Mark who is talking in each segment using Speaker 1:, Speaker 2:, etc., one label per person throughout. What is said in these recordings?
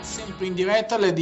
Speaker 1: Sempre in diretta alle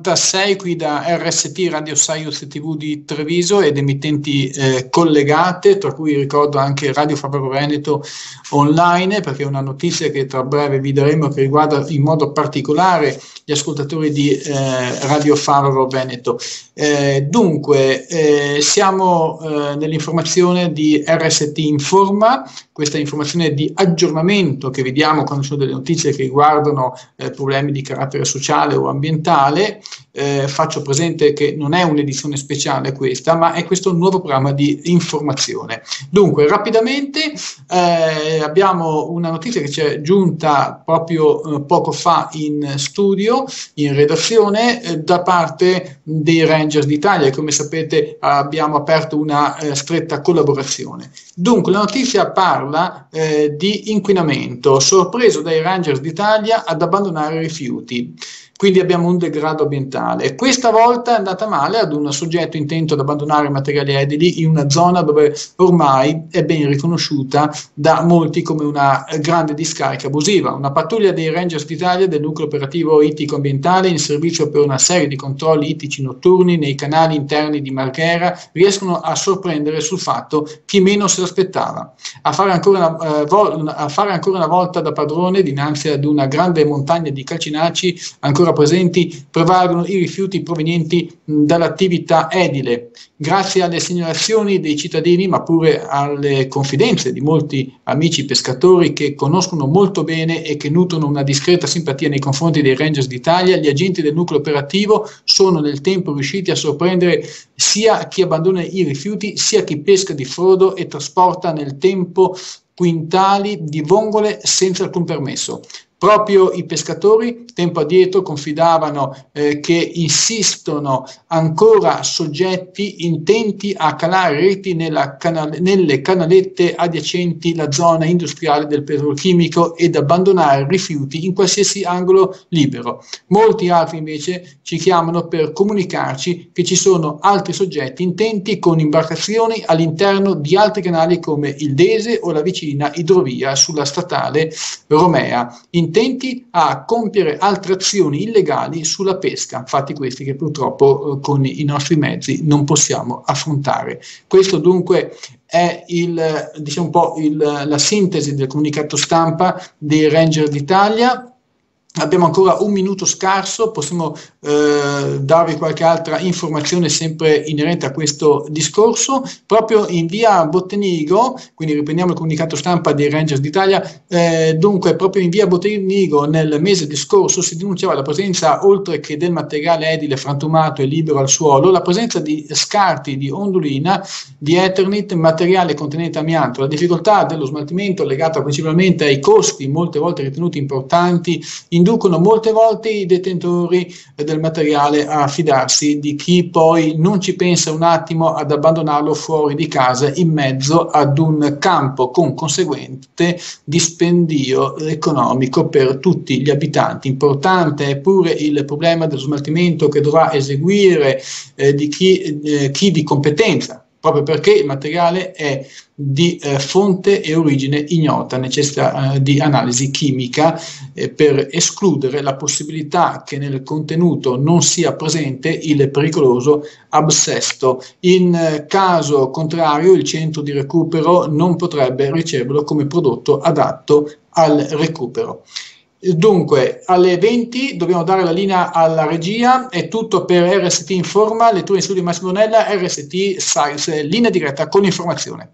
Speaker 1: 19.56 qui da RST Radio Science TV di Treviso ed emittenti eh, collegate, tra cui ricordo anche Radio Fabro Veneto online, perché è una notizia che tra breve vi daremo che riguarda in modo particolare gli ascoltatori di eh, Radio Faro Veneto. Eh, dunque, eh, siamo eh, nell'informazione di RST Informa, questa informazione di aggiornamento che vediamo quando ci sono delle notizie che riguardano eh, problemi di carattere sociale o ambientale eh, faccio presente che non è un'edizione speciale questa, ma è questo nuovo programma di informazione. Dunque, rapidamente eh, abbiamo una notizia che ci è giunta proprio eh, poco fa in studio, in redazione, eh, da parte dei Rangers d'Italia come sapete abbiamo aperto una eh, stretta collaborazione. Dunque, la notizia parla eh, di inquinamento, sorpreso dai Rangers d'Italia ad abbandonare i rifiuti quindi abbiamo un degrado ambientale. Questa volta è andata male ad un soggetto intento ad abbandonare materiali edili in una zona dove ormai è ben riconosciuta da molti come una grande discarica abusiva. Una pattuglia dei Rangers d'Italia del nucleo operativo ittico ambientale in servizio per una serie di controlli ittici notturni nei canali interni di Marghera riescono a sorprendere sul fatto chi meno se l'aspettava. A fare ancora una, uh, vo- a fare ancora una volta da padrone dinanzi ad una grande montagna di calcinacci ancora presenti prevalgono i rifiuti provenienti dall'attività edile. Grazie alle segnalazioni dei cittadini, ma pure alle confidenze di molti amici pescatori che conoscono molto bene e che nutrono una discreta simpatia nei confronti dei Rangers d'Italia, gli agenti del nucleo operativo sono nel tempo riusciti a sorprendere sia chi abbandona i rifiuti, sia chi pesca di frodo e trasporta nel tempo quintali di vongole senza alcun permesso. Proprio i pescatori tempo addietro confidavano eh, che insistono ancora soggetti intenti a calare reti canale, nelle canalette adiacenti la zona industriale del petrolchimico ed abbandonare rifiuti in qualsiasi angolo libero. Molti altri invece ci chiamano per comunicarci che ci sono altri soggetti intenti con imbarcazioni all'interno di altri canali come il Dese o la vicina idrovia sulla statale Romea. In intenti a compiere altre azioni illegali sulla pesca, fatti questi che purtroppo eh, con i nostri mezzi non possiamo affrontare. Questo dunque è il, diciamo un po' il, la sintesi del comunicato stampa dei Ranger d'Italia Abbiamo ancora un minuto scarso, possiamo eh, darvi qualche altra informazione sempre inerente a questo discorso. Proprio in via Bottenigo, quindi riprendiamo il comunicato stampa dei Rangers d'Italia, eh, dunque proprio in via Bottenigo nel mese scorso si denunciava la presenza, oltre che del materiale edile frantumato e libero al suolo, la presenza di scarti di ondulina, di Eternit, materiale contenente amianto. La difficoltà dello smaltimento legata principalmente ai costi, molte volte ritenuti importanti, in inducono molte volte i detentori del materiale a fidarsi di chi poi non ci pensa un attimo ad abbandonarlo fuori di casa in mezzo ad un campo con conseguente dispendio economico per tutti gli abitanti. Importante è pure il problema dello smaltimento che dovrà eseguire eh, di chi, eh, chi di competenza proprio perché il materiale è di eh, fonte e origine ignota, necessita eh, di analisi chimica eh, per escludere la possibilità che nel contenuto non sia presente il pericoloso abscesto. In eh, caso contrario il centro di recupero non potrebbe riceverlo come prodotto adatto al recupero. Dunque, alle 20 dobbiamo dare la linea alla regia, è tutto per RST Informa, lettura in studio Massimo Bonella, RST Science, linea diretta con informazione.